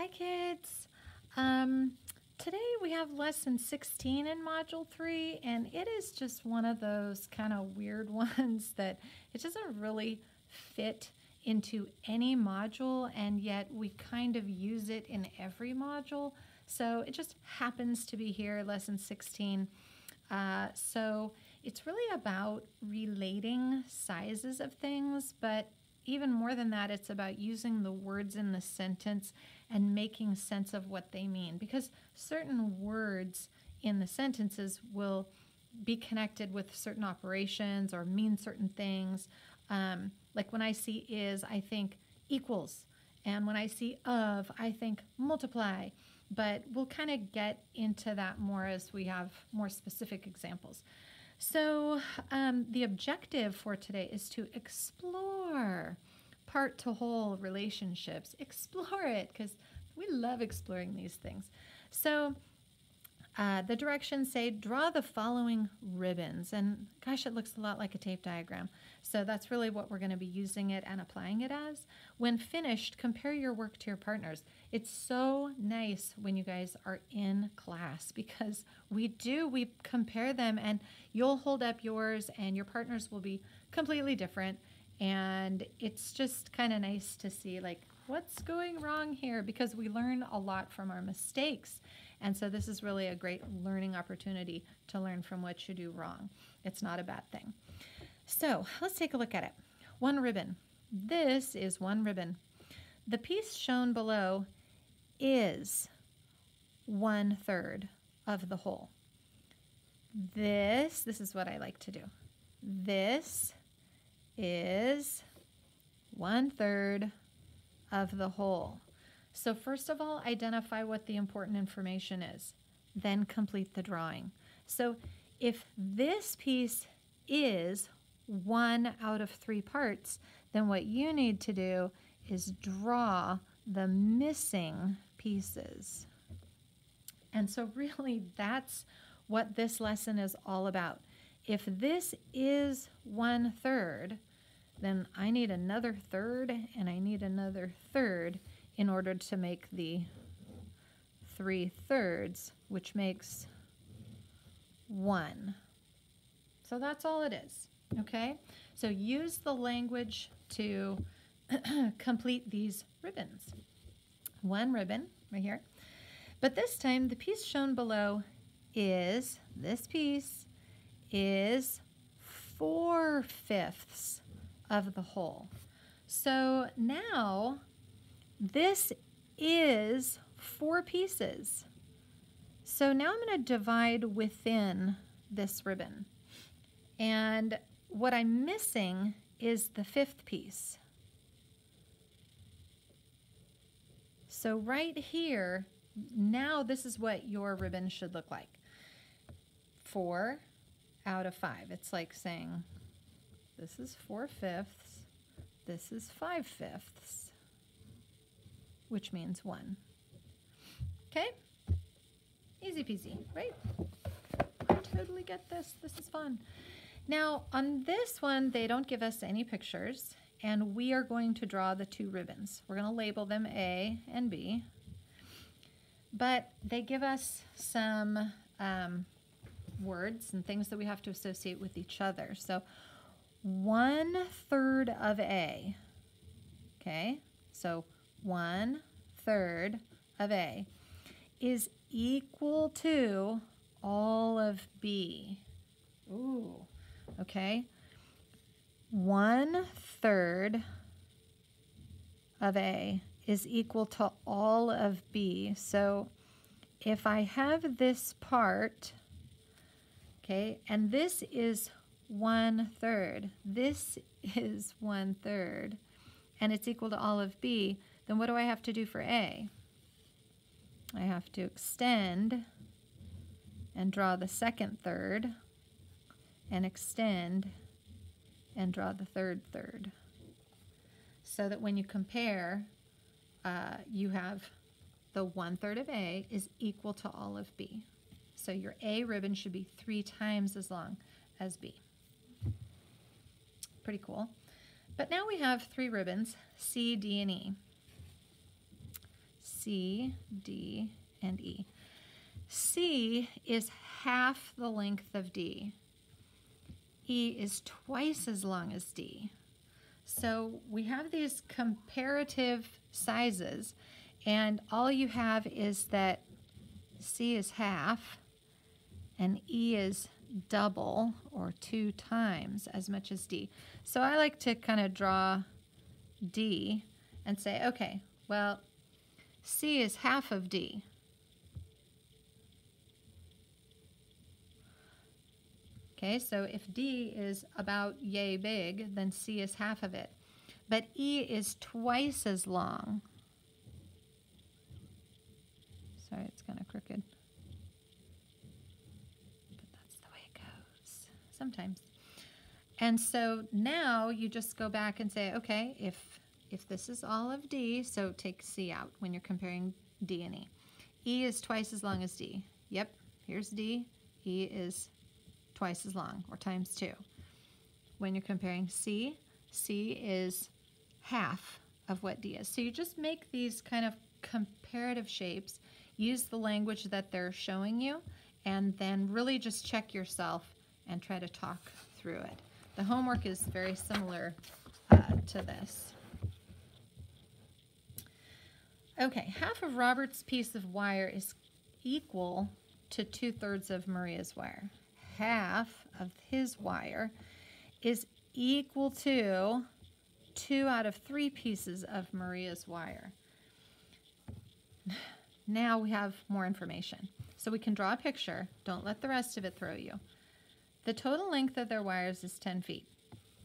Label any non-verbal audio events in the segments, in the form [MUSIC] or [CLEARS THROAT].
Hi kids. Um, today we have lesson 16 in module 3 and it is just one of those kind of weird [LAUGHS] ones that it doesn't really fit into any module and yet we kind of use it in every module. So it just happens to be here, lesson 16. Uh, so it's really about relating sizes of things, but even more than that, it's about using the words in the sentence and making sense of what they mean because certain words in the sentences will be connected with certain operations or mean certain things. Um, like when I see is, I think equals. And when I see of, I think multiply. But we'll kind of get into that more as we have more specific examples. So, um, the objective for today is to explore part to whole relationships. Explore it because we love exploring these things. So, uh, the directions say draw the following ribbons. And gosh, it looks a lot like a tape diagram. So that's really what we're going to be using it and applying it as. When finished, compare your work to your partner's. It's so nice when you guys are in class because we do, we compare them and you'll hold up yours and your partners will be completely different. And it's just kind of nice to see like what's going wrong here because we learn a lot from our mistakes. And so this is really a great learning opportunity to learn from what you do wrong. It's not a bad thing. So let's take a look at it. One ribbon. This is one ribbon. The piece shown below is one third of the whole. This, this is what I like to do. This is one third of the whole. So first of all, identify what the important information is, then complete the drawing. So if this piece is one out of three parts, then what you need to do is draw the missing pieces. And so [LAUGHS] really that's what this lesson is all about. If this is one third, then I need another third and I need another third in order to make the three thirds, which makes one. So that's all it is, okay? So use the language to [CLEARS THROAT] complete these ribbons. One ribbon right here. But this time, the piece shown below is, this piece is four fifths of the whole. So now this is four pieces. So now I'm going to divide within this ribbon. And what I'm missing is the fifth piece. So right here, now this is what your ribbon should look like. Four out of five. It's like saying this is four fifths, this is five fifths, which means one. Okay? Easy peasy, right? I totally get this. This is fun. Now, on this one, they don't give us any pictures, and we are going to draw the two ribbons. We're going to label them A and B, but they give us some um, words and things that we have to associate with each other. So one third of A. Okay, so one third of A is equal to all of B. Ooh, okay. One third of A is equal to all of B. So if I have this part, okay, and this is one third. This [LAUGHS] is one third, and it's equal to all of B, then what do I have to do for A? I have to extend and draw the second third, and extend and draw the third third. So that when you compare, uh, you have the one third of A is equal to all of B. So your A ribbon should be three times as long as B. Pretty cool. But now we have three ribbons, C, D, and E. C, D, and E. C is half the length of D. E is twice as long as D. So we have these comparative sizes, and all you have is that C is half and E is double or two times as much as D. So I like to kind of draw D and say, okay, well, C is half of D. Okay, so if D is about yay big, then C is half of it. But E is twice as long. Sorry, it's kind of crooked. But that's the way it goes sometimes. And so now you just go back and say, okay, if if this is all of D, so take C out when you're comparing D and E. E is twice as long as D. Yep, here's D. E is twice as long, or times 2. When you're comparing C, C is half of what D is. So you just make these kind of comparative shapes, use the language that they're showing you, and then really just check yourself and try to talk through it. The homework is very similar uh, to this. Okay, half of Robert's piece of wire is equal to two-thirds of Maria's wire half of his wire is equal to two out of three pieces of Maria's wire. [SIGHS] Now we have more information. So we can draw a picture. Don't let the rest of it throw you. The total length of their wires is 10 feet,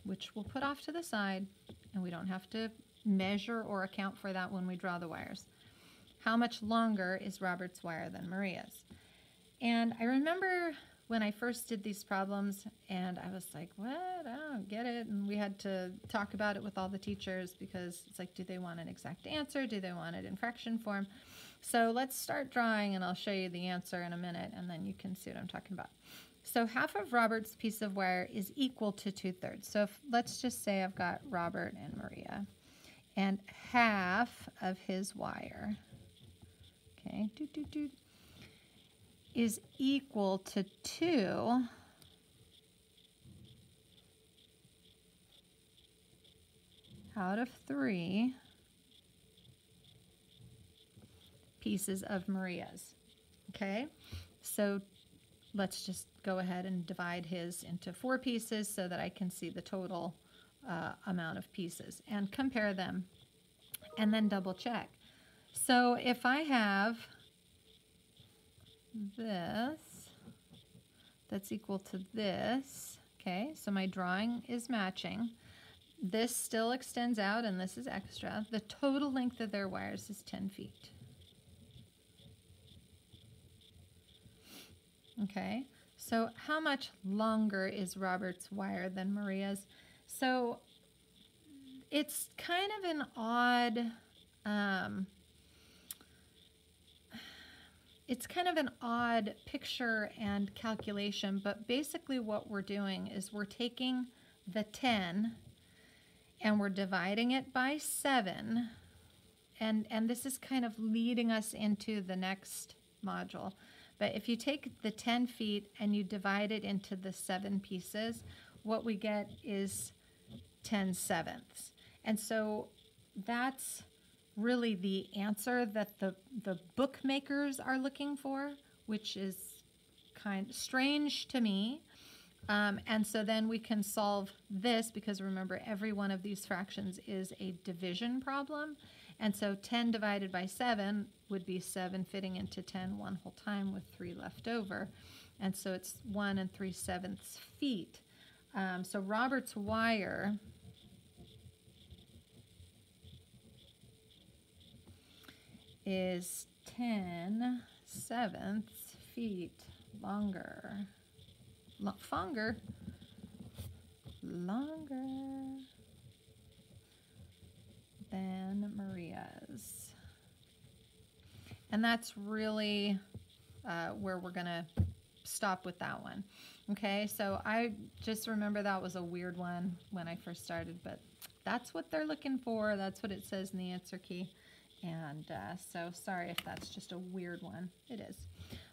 which we'll put off to the side, and we don't have to measure or account for that when we draw the wires. How much longer is Robert's wire than Maria's? And I remember when I first did these problems, and I was like, what? I don't get it. And we had to talk about it with all the teachers because it's like, do they want an exact answer? Do they want it in fraction form? So let's start drawing, and I'll show you the answer in a minute, and then you can see what I'm talking about. So half of Robert's piece of wire is equal to two-thirds. So if, let's just say I've got Robert and Maria, and half of his wire, okay, is equal to 2 out of 3 pieces of Maria's. Okay, so let's just go ahead and divide his into four pieces so that I can see the total uh, amount of pieces and compare them and then double check. So if I have this that's equal to this. Okay, so my drawing is matching. This still extends out and this is extra. The total length of their wires is 10 feet. Okay, so how much longer is Robert's wire than Maria's? So it's kind of an odd um, it's kind of an odd picture and calculation, but basically what we're doing is we're taking the 10 and we're dividing it by 7. And, and this is kind of leading us into the next module. But if you take the 10 feet and you divide it into the seven pieces, what we get is 10 sevenths. And so that's really the answer that the, the bookmakers are looking for, which is kind of strange to me. Um, and so then we can solve this because remember, every one of these fractions is a division problem. And so 10 divided by 7 would be 7 fitting into 10 one whole time with 3 left over. And so it's 1 and 3 sevenths feet. Um, so Robert's wire is 10 sevenths feet longer. longer. Longer than Maria's. And that's really uh, where we're going to stop with that one. Okay, so I just remember that was a weird one when I first started, but that's what they're looking for. That's what it says in the answer key And uh, so sorry if that's just a weird one. It is.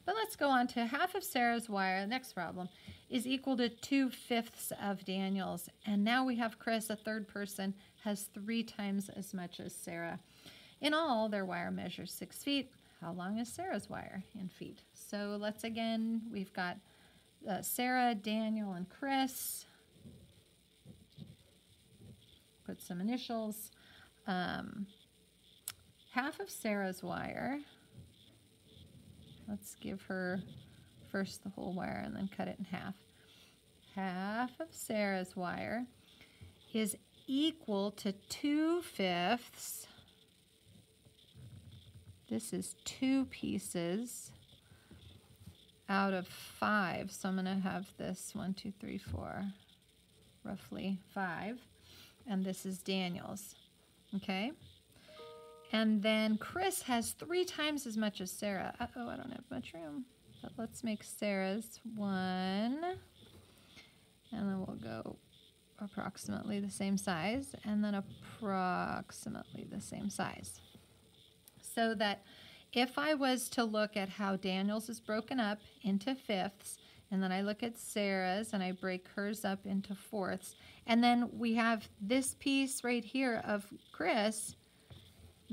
But let's go on to half of Sarah's wire. Next problem is equal to 2 fifths of Daniel's. And now we have Chris, a third person, has three times as much as Sarah. In all, their wire measures six feet. How long is Sarah's wire in feet? So let's again, we've got uh, Sarah, Daniel, and Chris. Put some initials. Um, half of Sarah's wire. Let's give her first the whole wire and then cut it in half. Half of Sarah's wire is equal to 2 fifths. This is two pieces out of five. So I'm going to have this one, two, three, four, roughly five. And this is Daniel's. Okay. And then Chris has three times as much as Sarah. Uh-oh, I don't have much room. But let's make Sarah's one. And then we'll go approximately the same size. And then approximately the same size. So that if I was to look at how Daniel's is broken up into fifths, and then I look at Sarah's and I break hers up into fourths, and then we have this piece right here of Chris,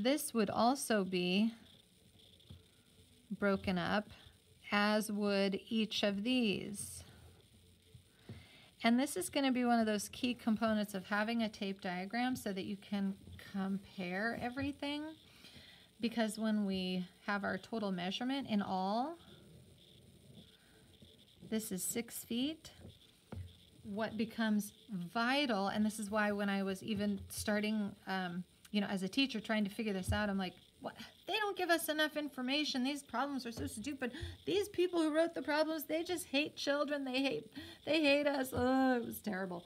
this would also be broken up as would each of these. And this is going to be one of those key components of having a tape diagram so that you can compare everything. Because when we have our total measurement in all, this is six feet. What becomes vital, and this is why when I was even starting, um, you know, as a teacher trying to figure this out, I'm like, what? They don't give us enough information. These problems are so stupid. These people who wrote the problems, they just hate children. They hate, they hate us. Oh, it was terrible.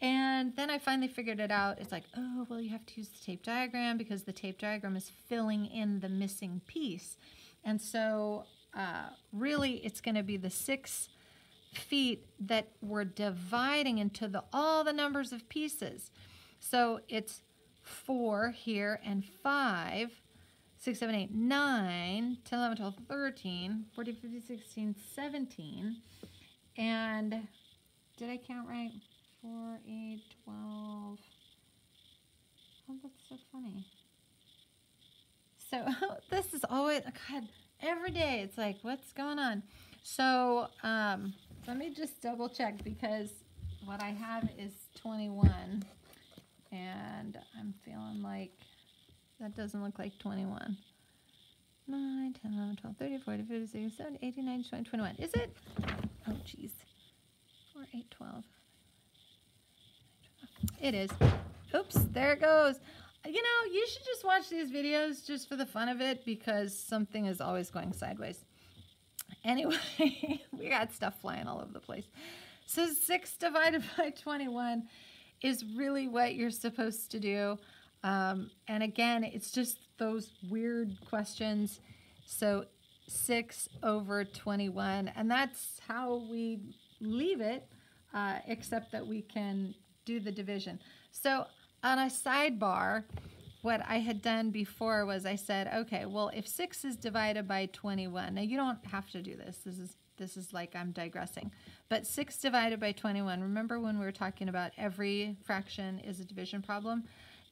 And then I finally figured it out. It's like, oh, well, you have to use the tape diagram because the tape diagram is filling in the missing piece. And so, uh, really, it's going to be the six feet that we're dividing into the all the numbers of pieces. So it's four here and five 6, 7, 8, 9, 10, 11, 12, 13, 14, 15, 16, 17. And did I count right? 4, 8, 12. Oh, that's so funny. So [LAUGHS] this is always, God, every day it's like, what's going on? So um, let me just double check because what I have is 21. And I'm feeling like that doesn't look like 21. 9, 10, 11, 12, 13, 14, 15, 16, 17, 18, 19, 20, 21. Is it? Oh, jeez. 4, 8, 12. It is. Oops, there it goes. You know, you should just watch these videos just for the fun of it because something is always going sideways. Anyway, [LAUGHS] we got stuff flying all over the place. So 6 divided [LAUGHS] by 21 is really what you're supposed to do. Um, and again, it's just those weird questions. So 6 over 21. And that's how we leave it, uh, except that we can do the division. So on a sidebar, what I had done before was I said, okay, well, if 6 is divided by 21, now you don't have to do this. This is this is like I'm digressing. But 6 divided by 21, remember when we were talking about every fraction is a division problem?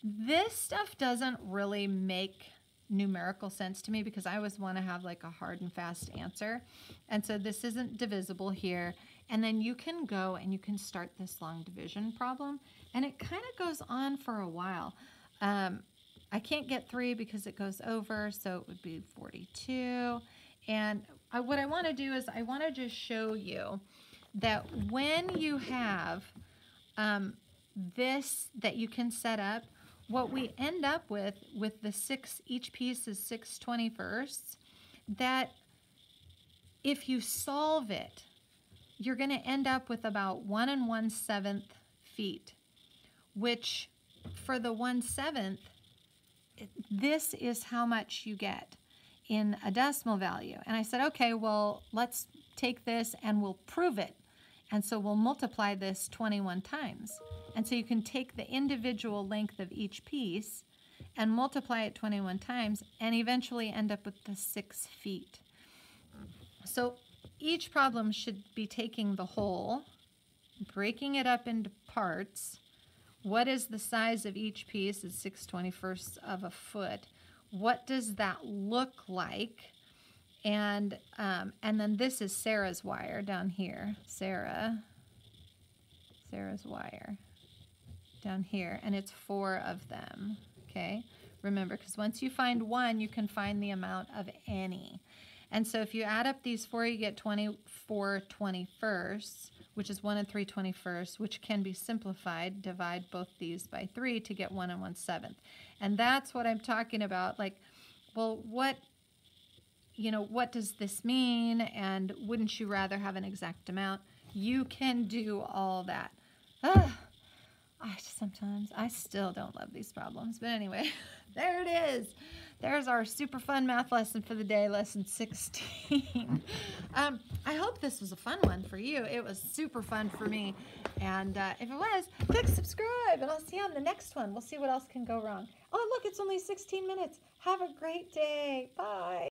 This stuff doesn't really make numerical sense to me because I always want to have like a hard and fast answer. And so this isn't divisible here. And then you can go and you can start this long division problem. And it kind of goes on for a while. Um, I can't get 3 because it goes over, so it would be 42. And I, what I want to do is I want to just show you that when you have um, this that you can set up, what we end up with, with the six, each piece is six 21sts, that if you solve it, you're going to end up with about one and one seventh feet, which for the one seventh, this is how much you get in a decimal value. And I said, okay, well, let's take this and we'll prove it. And so we'll multiply this 21 times. And so you can take the individual length of each piece and multiply it 21 times and eventually end up with the six feet. So each problem should be taking the whole, breaking it up into parts. What is the size of each piece? It's 6 21st of a foot. What does that look like? And um, and then this is Sarah's wire down here. Sarah, Sarah's wire down here, and it's four of them. Okay, remember, because once you find one, you can find the amount of any. And so if you add up these four, you get 24 21st, which is 1 and 3 21st, which can be simplified. Divide both these by 3 to get 1 and 1 seventh. And that's what I'm talking about. Like, well, what, you know, what does this mean? And wouldn't you rather have an exact amount? You can do all that. Ugh. I sometimes I still don't love these problems, but anyway, [LAUGHS] there it is. There's our super fun math lesson for the day, lesson 16. [LAUGHS] um, I hope this was a fun one for you. It was super fun for me. And uh, if it was, click subscribe, and I'll see you on the next one. We'll see what else can go wrong. Oh, look, it's only 16 minutes. Have a great day. Bye.